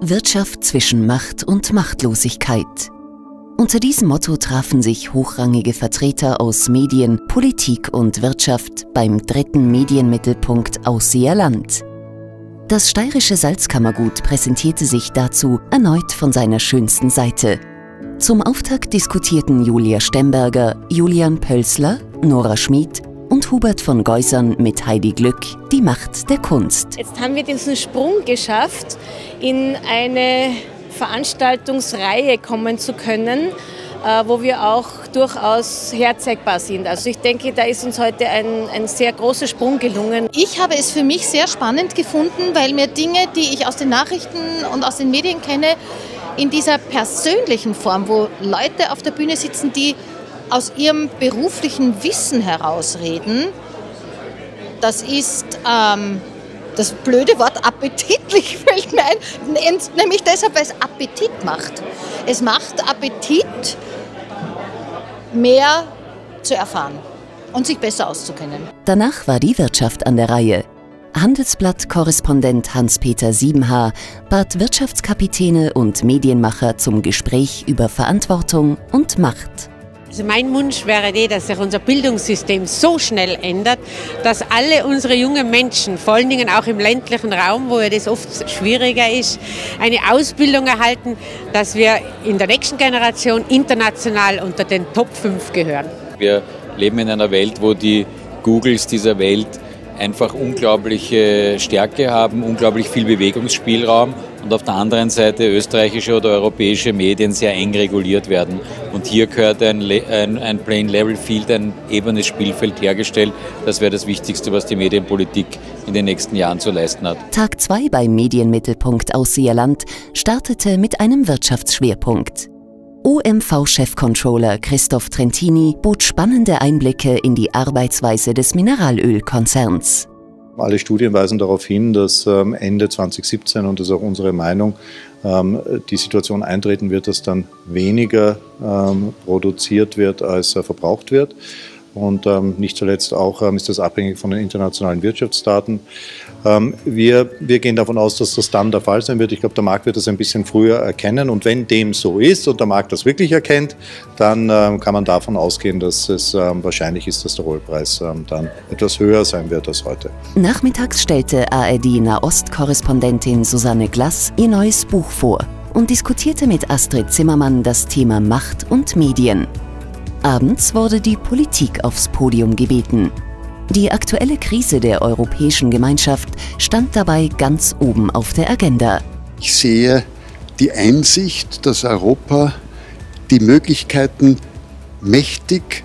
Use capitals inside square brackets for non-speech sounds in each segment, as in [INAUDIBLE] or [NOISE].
Wirtschaft zwischen Macht und Machtlosigkeit. Unter diesem Motto trafen sich hochrangige Vertreter aus Medien, Politik und Wirtschaft beim dritten Medienmittelpunkt Ausseer Land. Das steirische Salzkammergut präsentierte sich dazu erneut von seiner schönsten Seite. Zum Auftakt diskutierten Julia Stemberger, Julian Pölsler, Nora Schmid und Hubert von Geusern mit Heidi Glück die Macht der Kunst. Jetzt haben wir diesen Sprung geschafft, in eine Veranstaltungsreihe kommen zu können, äh, wo wir auch durchaus herzeigbar sind. Also ich denke, da ist uns heute ein, ein sehr großer Sprung gelungen. Ich habe es für mich sehr spannend gefunden, weil mir Dinge, die ich aus den Nachrichten und aus den Medien kenne, in dieser persönlichen Form, wo Leute auf der Bühne sitzen, die aus ihrem beruflichen Wissen herausreden, das ist ähm, das blöde Wort appetitlich [LAUGHS] fällt mir ein, nämlich deshalb, weil es Appetit macht. Es macht Appetit, mehr zu erfahren und sich besser auszukennen. Danach war die Wirtschaft an der Reihe. Handelsblatt-Korrespondent Hans-Peter Siebenhaar bat Wirtschaftskapitäne und Medienmacher zum Gespräch über Verantwortung und Macht. Also mein Wunsch wäre der, dass sich unser Bildungssystem so schnell ändert, dass alle unsere jungen Menschen, vor allen Dingen auch im ländlichen Raum, wo ja das oft schwieriger ist, eine Ausbildung erhalten, dass wir in der nächsten Generation international unter den Top 5 gehören. Wir leben in einer Welt, wo die Googles dieser Welt einfach unglaubliche Stärke haben, unglaublich viel Bewegungsspielraum und auf der anderen Seite österreichische oder europäische Medien sehr eng reguliert werden. Und hier gehört ein, ein, ein Plain Level Field, ein ebenes Spielfeld hergestellt. Das wäre das Wichtigste, was die Medienpolitik in den nächsten Jahren zu leisten hat. Tag 2 beim Medienmittelpunkt Ausseerland startete mit einem Wirtschaftsschwerpunkt. OMV-Chefcontroller Christoph Trentini bot spannende Einblicke in die Arbeitsweise des Mineralölkonzerns. Alle Studien weisen darauf hin, dass ähm, Ende 2017, und das ist auch unsere Meinung, ähm, die Situation eintreten wird, dass dann weniger ähm, produziert wird, als verbraucht wird. Und nicht zuletzt auch ist das abhängig von den internationalen Wirtschaftsdaten. Ähm, wir, wir gehen davon aus, dass das dann der Fall sein wird. Ich glaube, der Markt wird das ein bisschen früher erkennen. Und wenn dem so ist und der Markt das wirklich erkennt, dann ähm, kann man davon ausgehen, dass es ähm, wahrscheinlich ist, dass der Rohpreis dann etwas höher sein wird als heute. Nachmittags stellte ARD-Nahost-Korrespondentin Susanne Glass ihr neues Buch vor und diskutierte mit Astrid Zimmermann das Thema Macht und Medien. Abends wurde die Politik aufs Podium gebeten. Die aktuelle Krise der Europäischen Gemeinschaft stand dabei ganz oben auf der Agenda. Ich sehe die Einsicht, dass Europa die Möglichkeiten, mächtig,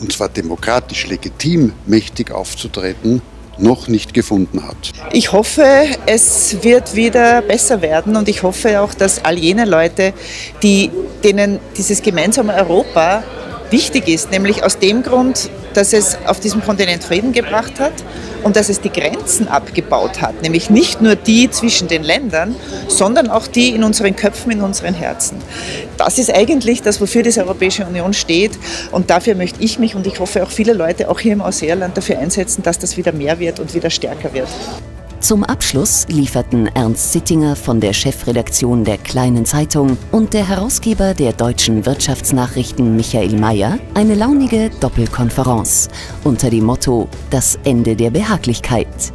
und zwar demokratisch legitim mächtig aufzutreten, noch nicht gefunden hat. Ich hoffe, es wird wieder besser werden und ich hoffe auch, dass all jene Leute, die, denen dieses gemeinsame Europa wichtig ist, nämlich aus dem Grund, dass es auf diesem Kontinent Frieden gebracht hat und dass es die Grenzen abgebaut hat, nämlich nicht nur die zwischen den Ländern, sondern auch die in unseren Köpfen, in unseren Herzen. Das ist eigentlich das, wofür die Europäische Union steht und dafür möchte ich mich und ich hoffe auch viele Leute auch hier im Ausseerland dafür einsetzen, dass das wieder mehr wird und wieder stärker wird. Zum Abschluss lieferten Ernst Sittinger von der Chefredaktion der Kleinen Zeitung und der Herausgeber der deutschen Wirtschaftsnachrichten Michael Mayer eine launige Doppelkonferenz unter dem Motto Das Ende der Behaglichkeit.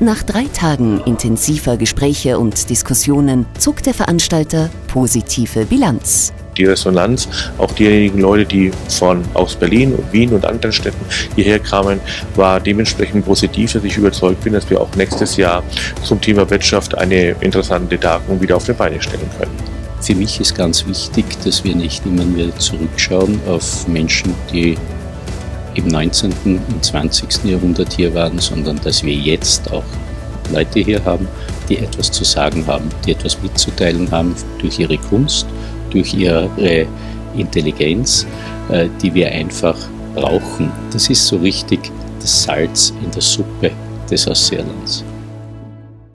Nach drei Tagen intensiver Gespräche und Diskussionen zog der Veranstalter positive Bilanz die Resonanz, auch diejenigen Leute, die von aus Berlin und Wien und anderen Städten hierher kamen, war dementsprechend positiv, dass ich überzeugt bin, dass wir auch nächstes Jahr zum Thema Wirtschaft eine interessante Tagung wieder auf die Beine stellen können. Für mich ist ganz wichtig, dass wir nicht immer wieder zurückschauen auf Menschen, die im 19. und 20. Jahrhundert hier waren, sondern dass wir jetzt auch Leute hier haben, die etwas zu sagen haben, die etwas mitzuteilen haben durch ihre Kunst, durch ihre Intelligenz, äh, die wir einfach brauchen. Das ist so richtig das Salz in der Suppe des Ausseerlands.